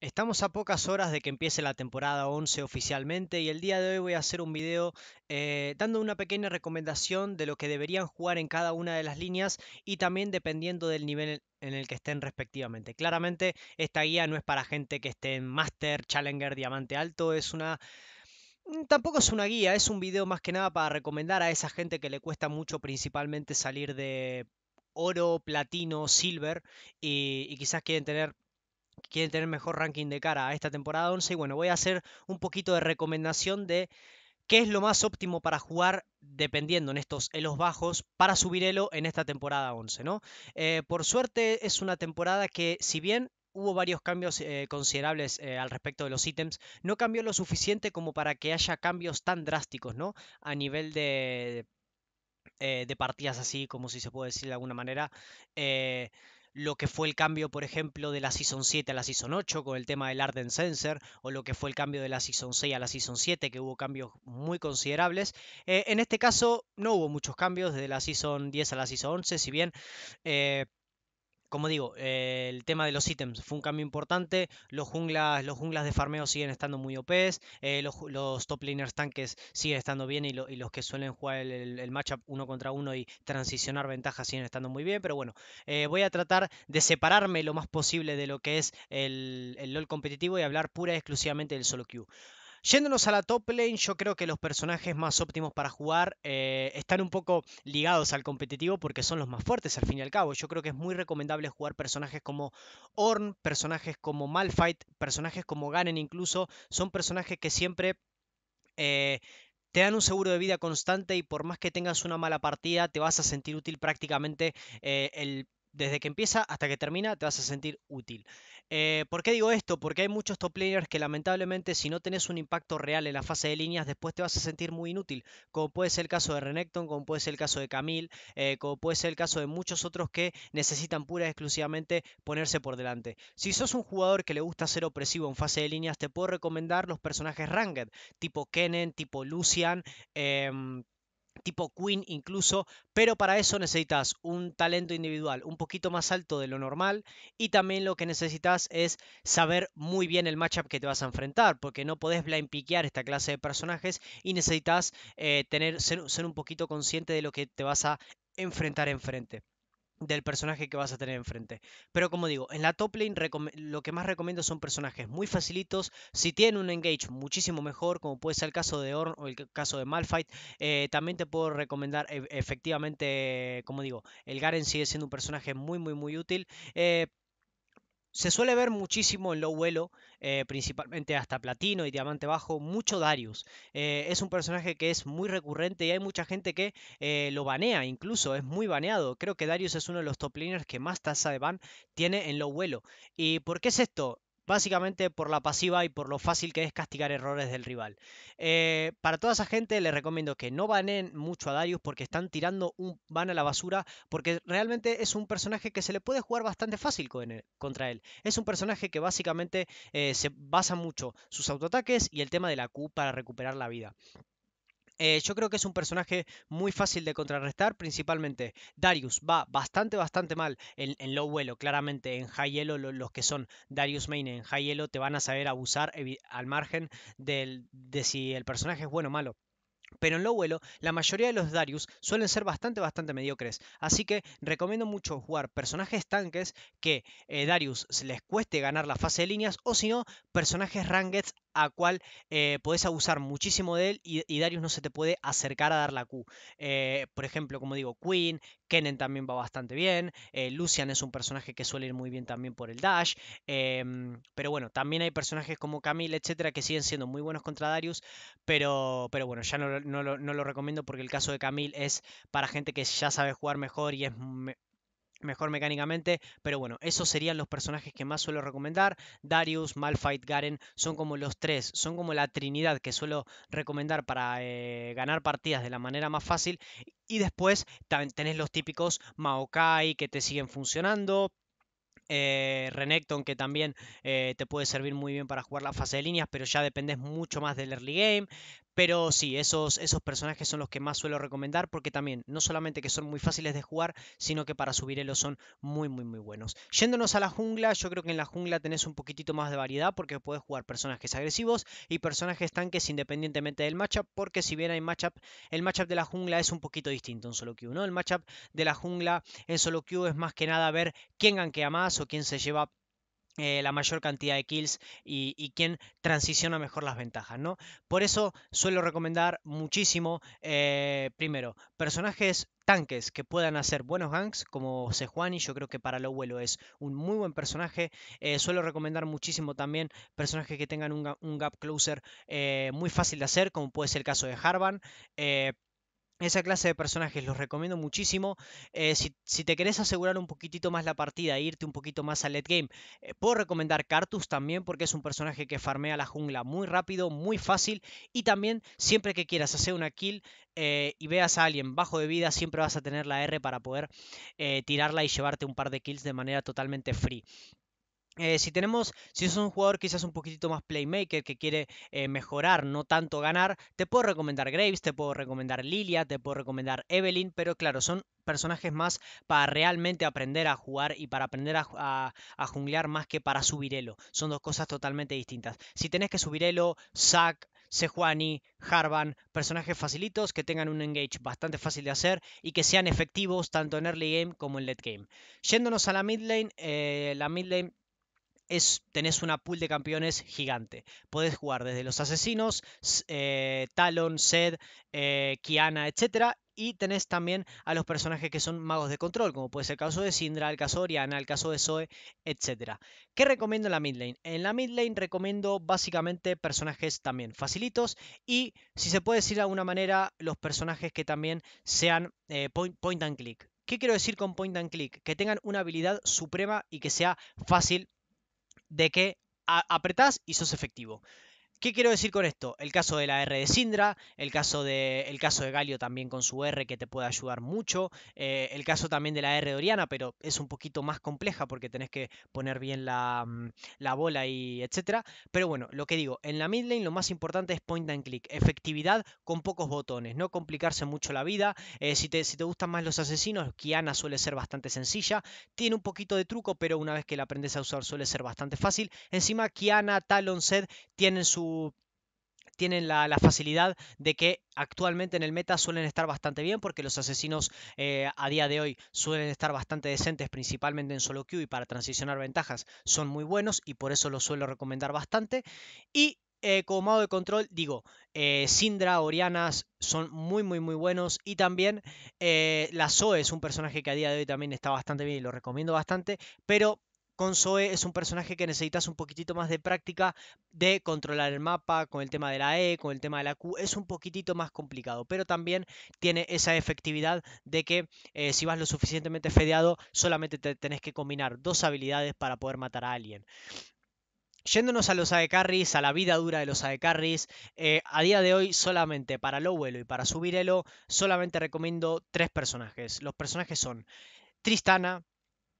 Estamos a pocas horas de que empiece la temporada 11 oficialmente y el día de hoy voy a hacer un video eh, dando una pequeña recomendación de lo que deberían jugar en cada una de las líneas y también dependiendo del nivel en el que estén respectivamente. Claramente esta guía no es para gente que esté en Master, Challenger, Diamante Alto, es una... Mm, tampoco es una guía, es un video más que nada para recomendar a esa gente que le cuesta mucho principalmente salir de oro, platino, silver y, y quizás quieren tener quieren tener mejor ranking de cara a esta temporada 11. Y bueno, voy a hacer un poquito de recomendación de qué es lo más óptimo para jugar dependiendo en estos elos bajos para subir elo en esta temporada 11, ¿no? Eh, por suerte es una temporada que si bien hubo varios cambios eh, considerables eh, al respecto de los ítems, no cambió lo suficiente como para que haya cambios tan drásticos, ¿no? A nivel de, de partidas así, como si se puede decir de alguna manera lo que fue el cambio, por ejemplo, de la Season 7 a la Season 8 con el tema del Arden Sensor, o lo que fue el cambio de la Season 6 a la Season 7, que hubo cambios muy considerables. Eh, en este caso no hubo muchos cambios desde la Season 10 a la Season 11, si bien eh, como digo, eh, el tema de los ítems fue un cambio importante. Los junglas, los junglas de farmeo siguen estando muy OPs. Eh, los, top laners tanques siguen estando bien. Y, los que suelen jugar el, matchup uno contra uno y transicionar ventajas siguen estando muy bien. Pero bueno, eh, voy a tratar de separarme lo más posible de lo que es el, el LOL competitivo y hablar pura y exclusivamente del solo queue. Yéndonos a la top lane, yo creo que los personajes más óptimos para jugar eh, están un poco ligados al competitivo porque son los más fuertes al fin y al cabo. Yo creo que es muy recomendable jugar personajes como Orn, personajes como Malphite, personajes como Ganen incluso. Son personajes que siempre... Eh, te dan un seguro de vida constante y por más que tengas una mala partida, te vas a sentir útil prácticamente eh, el desde que empieza hasta que termina te vas a sentir útil. Eh, ¿Por qué digo esto? Porque hay muchos top players que lamentablemente si no tenés un impacto real en la fase de líneas después te vas a sentir muy inútil, como puede ser el caso de Renekton, como puede ser el caso de Camille, eh, como puede ser el caso de muchos otros que necesitan pura y exclusivamente ponerse por delante. Si sos un jugador que le gusta ser opresivo en fase de líneas, te puedo recomendar los personajes Ranged, tipo Kennen, tipo Lucian. Em, tipo Queen incluso, pero para eso necesitas un talento individual un poquito más alto de lo normal y también lo que necesitas es saber muy bien el matchup que te vas a enfrentar, porque no podés blind piquear esta clase de personajes y necesitas eh, tener, ser, ser un poquito consciente de lo que te vas a enfrentar enfrente del personaje que vas a tener enfrente. Pero como digo, en la top lane lo que más recomiendo son personajes muy facilitos. Si tienen un engage muchísimo mejor, como puede ser el caso de Orn o el caso de Malphite, eh, también te puedo recomendar e, efectivamente, como digo, el Garen sigue siendo un personaje muy muy muy útil. Eh, se suele ver muchísimo en low vuelo, eh, principalmente hasta platino y diamante bajo, mucho Darius. Eh, es un personaje que es muy recurrente y hay mucha gente que eh, lo banea, incluso es muy baneado. Creo que Darius es uno de los top laners que más tasa de ban tiene en low vuelo. ¿Y por qué es esto? Básicamente por la pasiva y por lo fácil que es castigar errores del rival. Eh, para toda esa gente les recomiendo que no banen mucho a Darius porque están tirando un ban a la basura porque realmente es un personaje que se le puede jugar bastante fácil contra él. Es un personaje que básicamente eh, se basa mucho sus autoataques y el tema de la Q para recuperar la vida. Eh, yo creo que es un personaje muy fácil de contrarrestar, principalmente Darius va bastante, bastante mal en, low vuelo, claramente en high yellow los que son Darius main en high yellow te van a saber abusar al margen de si el personaje es bueno o malo. Pero en low vuelo, la mayoría de los Darius suelen ser bastante, bastante mediocres. Así que recomiendo mucho jugar personajes tanques que eh, Darius les cueste ganar la fase de líneas o si no, personajes rangeds a cual eh, podés abusar muchísimo de él y, Darius no se te puede acercar a dar la Q. Eh, por ejemplo, como digo, Queen, Kennen también va bastante bien, eh, Lucian es un personaje que suele ir muy bien también por el dash, em, pero bueno, también hay personajes como Camille, etcétera, que siguen siendo muy buenos contra Darius, pero, pero bueno, ya no, no, no lo recomiendo porque el caso de Camille es para gente que ya sabe jugar mejor y es mejor mecánicamente, pero bueno, esos serían los personajes que más suelo recomendar. Darius, Malphite, Garen son como los tres, son como la trinidad que suelo recomendar para eh, ganar partidas de la manera más fácil. Y después tenés los típicos Maokai que te siguen funcionando. Eh, Renekton que también eh, te puede servir muy bien para jugar la fase de líneas, pero ya dependes mucho más del early game. Pero sí, esos, esos personajes son los que más suelo recomendar porque también no solamente que son muy fáciles de jugar, sino que para subir elo son muy, muy, muy buenos. Yéndonos a la jungla, yo creo que en la jungla tenés un poquitito más de variedad porque puedes jugar personajes agresivos y personajes tanques independientemente del matchup, porque si bien hay matchup, el matchup de la jungla es un poquito distinto en solo queue, ¿no? El matchup de la jungla en solo queue es más que nada ver quién gankea más o quién se lleva eh, la mayor cantidad de kills y, quién transiciona mejor las ventajas, ¿no? Por eso suelo recomendar muchísimo, eh, primero, personajes tanques que puedan hacer buenos ganks, como Sejuani, yo creo que para lo vuelo es un muy buen personaje. Eh, suelo recomendar muchísimo también personajes que tengan un, gap closer muy fácil de hacer, como puede ser el caso de Harvan. Esa clase de personajes los recomiendo muchísimo. Eh, si, te querés asegurar un poquitito más la partida irte un poquito más al late game, eh, puedo recomendar Cartus también porque es un personaje que farmea la jungla muy rápido, muy fácil y también siempre que quieras hacer una kill eh, y veas a alguien bajo de vida, siempre vas a tener la R para poder tirarla y llevarte un par de kills de manera totalmente free. Eh, si tenemos, si es un jugador quizás un poquitito más playmaker que quiere eh, mejorar, no tanto ganar, te puedo recomendar Graves, te puedo recomendar Lilia, te puedo recomendar Evelyn, pero claro, son personajes más para realmente aprender a jugar y para aprender a, a, junglear más que para subir elo. Son dos cosas totalmente distintas. Si tenés que subir elo, Zack, Sejuani, Harvan, personajes facilitos que tengan un engage bastante fácil de hacer y que sean efectivos tanto en early game como en late game. Yéndonos a la mid lane, eh, la mid lane es, tenés una pool de campeones gigante. Podés jugar desde los asesinos, eh, Talon, Zed, eh, Kiana, etc. Y tenés también a los personajes que son magos de control, como puede ser el caso de Syndra, el caso de Oriana, el caso de Zoe, etc. ¿Qué recomiendo en la mid lane? En la mid lane recomiendo básicamente personajes también facilitos y, si se puede decir de alguna manera, los personajes que también sean eh, point, point and click. ¿Qué quiero decir con point and click? Que tengan una habilidad suprema y que sea fácil de que apretás y sos efectivo. ¿Qué quiero decir con esto? El caso de la R de Sindra, el caso de, el caso de Galio también con su R que te puede ayudar mucho, eh, el caso también de la R de Oriana, pero es un poquito más compleja porque tenés que poner bien la, mm, bola y etcétera. Pero bueno, lo que digo, en la mid lane lo más importante es point and click, efectividad con pocos botones, no complicarse mucho la vida. Eh, si, te, si te gustan más los asesinos, Kiana suele ser bastante sencilla, tiene un poquito de truco, pero una vez que la aprendes a usar suele ser bastante fácil. Encima, Kiana, Talon, Zed tienen su tienen la, facilidad de que actualmente en el meta suelen estar bastante bien porque los asesinos eh, a día de hoy suelen estar bastante decentes principalmente en solo queue y para transicionar ventajas son muy buenos y por eso los suelo recomendar bastante. Y eh, como modo de control digo eh, Sindra, Orianas son muy muy muy buenos y también la Zoe es un personaje que a día de hoy también está bastante bien y lo recomiendo bastante pero con Zoe es un personaje que necesitas un poquitito más de práctica de controlar el mapa, con el tema de la E, con el tema de la Q, es un poquitito más complicado, pero también tiene esa efectividad de que eh, si vas lo suficientemente fedeado, solamente te tenés que combinar dos habilidades para poder matar a alguien. Yéndonos a los AD a la vida dura de los AD eh, a día de hoy solamente para low elo y para subir elo, solamente recomiendo tres personajes. Los personajes son Tristana,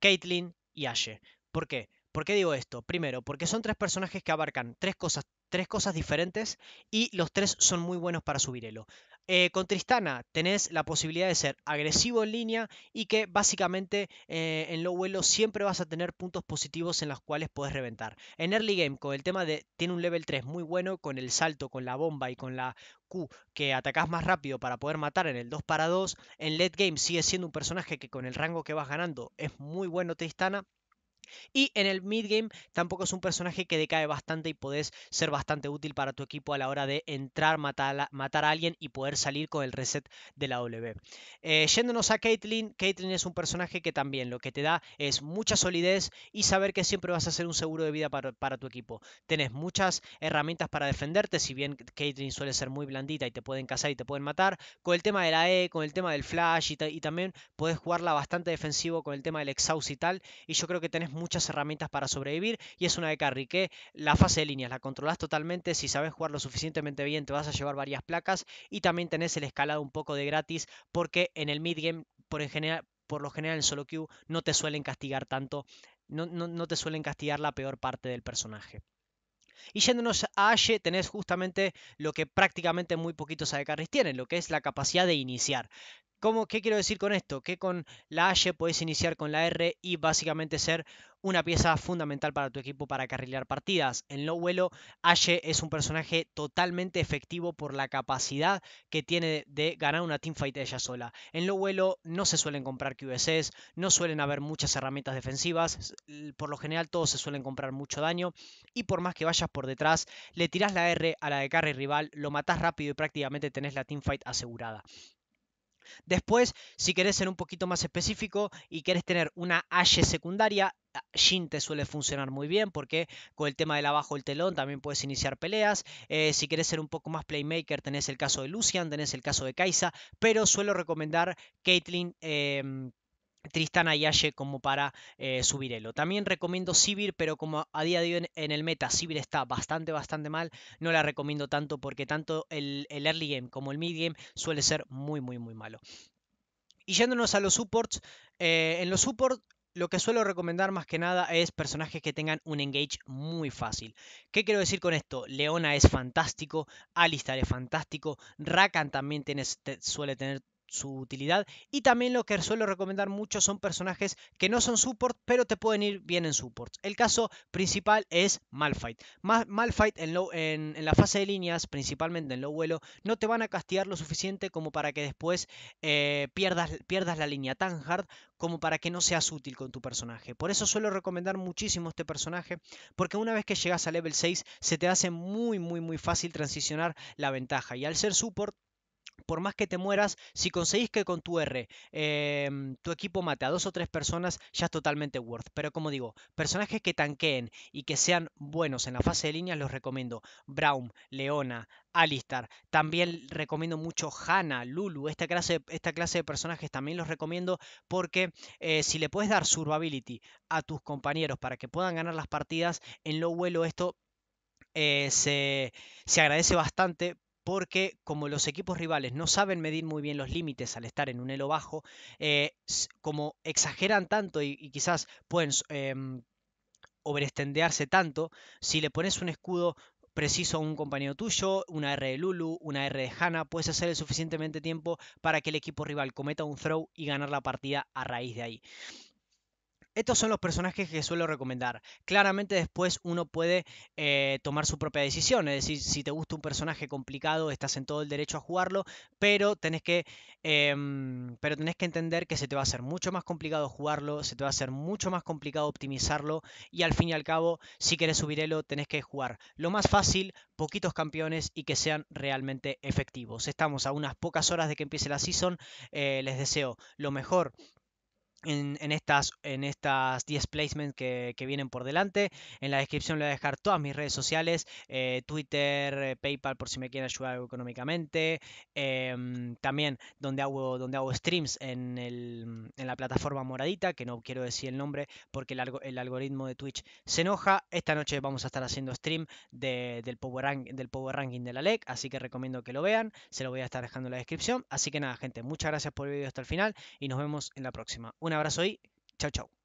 Caitlyn y Ashe. ¿Por qué? ¿Por qué digo esto? Primero, porque son tres personajes que abarcan tres cosas, tres cosas diferentes y los tres son muy buenos para subir elo. Eh, con Tristana tenés la posibilidad de ser agresivo en línea y que básicamente eh, en low elo siempre vas a tener puntos positivos en los cuales puedes reventar. En early game con el tema de tiene un level 3 muy bueno con el salto, con la bomba y con la Q que atacás más rápido para poder matar en el 2 para 2. En late game sigue siendo un personaje que con el rango que vas ganando es muy bueno Tristana y en el mid game tampoco es un personaje que decae bastante y podés ser bastante útil para tu equipo a la hora de entrar, matar matar a alguien y poder salir con el reset de la W. Eh, yéndonos a Caitlyn, Caitlyn es un personaje que también lo que te da es mucha solidez y saber que siempre vas a ser un seguro de vida para, tu equipo. Tenés muchas herramientas para defenderte, si bien Caitlyn suele ser muy blandita y te pueden cazar y te pueden matar, con el tema de la E, con el tema del flash y, y también puedes jugarla bastante defensivo con el tema del exhaust y tal, y yo creo que tenés muchas herramientas para sobrevivir y es una de carry que la fase de líneas la controlas totalmente, si sabes jugar lo suficientemente bien te vas a llevar varias placas y también tenés el escalado un poco de gratis porque en el mid game por, en general, por lo general en solo queue no te suelen castigar tanto, no, no, no te suelen castigar la peor parte del personaje. Y yéndonos a Ashe, tenés justamente lo que prácticamente muy poquitos AD tienen, lo que es la capacidad de iniciar. ¿Cómo, ¿Qué quiero decir con esto? Que con la Ashe puedes iniciar con la R y básicamente ser una pieza fundamental para tu equipo para carrilear partidas. En low vuelo, Ashe es un personaje totalmente efectivo por la capacidad que tiene de ganar una teamfight ella sola. En low vuelo no se suelen comprar QSS, no suelen haber muchas herramientas defensivas, por lo general todos se suelen comprar mucho daño y por más que vayas por detrás, le tirás la R a la de carry rival, lo matás rápido y prácticamente tenés la teamfight asegurada. Después, si querés ser un poquito más específico y querés tener una Ashe secundaria, Shin te suele funcionar muy bien porque con el tema del abajo del telón también puedes iniciar peleas. Eh, si querés ser un poco más playmaker, tenés el caso de Lucian, tenés el caso de Kaisa, pero suelo recomendar Caitlyn. Em, Tristana y Ashe como para eh, subir elo. También recomiendo Sivir, pero como a día de hoy en, el meta Sivir está bastante, bastante mal, no la recomiendo tanto porque tanto el, early game como el mid game suele ser muy, muy, muy malo. Y yéndonos a los supports, eh, en los supports lo que suelo recomendar más que nada es personajes que tengan un engage muy fácil. ¿Qué quiero decir con esto? Leona es fantástico, Alistar es fantástico, Rakan también suele tener su utilidad. Y también lo que suelo recomendar mucho son personajes que no son support, pero te pueden ir bien en support. El caso principal es. Malfight en, en, la fase de líneas, principalmente en low vuelo, no te van a castigar lo suficiente como para que después eh, pierdas, pierdas la línea tan hard como para que no seas útil con tu personaje. Por eso suelo recomendar muchísimo este personaje, porque una vez que llegas a level 6 se te hace muy muy muy fácil transicionar la ventaja. Y al ser support por más que te mueras, si conseguís que con tu R em, tu equipo mate a dos o tres personas, ya es totalmente worth. Pero como digo, personajes que tanqueen y que sean buenos en la fase de línea, los recomiendo. Brown, Leona, Alistar. También recomiendo mucho Hanna, Lulu. Esta clase, esta clase de personajes también los recomiendo porque eh, si le puedes dar survivability a tus compañeros para que puedan ganar las partidas, en low vuelo esto eh, se, se, agradece bastante porque como los equipos rivales no saben medir muy bien los límites al estar en un elo bajo, eh, como exageran tanto y, quizás pueden eh, overestendearse tanto, si le pones un escudo preciso a un compañero tuyo, una R de Lulu, una R de Hanna, puedes hacer el suficientemente tiempo para que el equipo rival cometa un throw y ganar la partida a raíz de ahí. Estos son los personajes que suelo recomendar. Claramente después uno puede eh, tomar su propia decisión. Es decir, si te gusta un personaje complicado, estás en todo el derecho a jugarlo, pero tenés que, em, pero tenés que entender que se te va a hacer mucho más complicado jugarlo, se te va a hacer mucho más complicado optimizarlo y al fin y al cabo, si querés subir elo, tenés que jugar lo más fácil, poquitos campeones y que sean realmente efectivos. Estamos a unas pocas horas de que empiece la season. Eh, les deseo lo mejor en, estas, en estas 10 placements que, vienen por delante. En la descripción le voy a dejar todas mis redes sociales, eh, Twitter, eh, PayPal por si me quieren ayudar económicamente. Em, también donde hago, donde hago streams en, el, en, la plataforma moradita, que no quiero decir el nombre porque el, el, algoritmo de Twitch se enoja. Esta noche vamos a estar haciendo stream del, power del Power Ranking de la LEC, así que recomiendo que lo vean. Se lo voy a estar dejando en la descripción. Así que nada, gente, muchas gracias por el video hasta el final y nos vemos en la próxima. Una abrazo y chao, chao.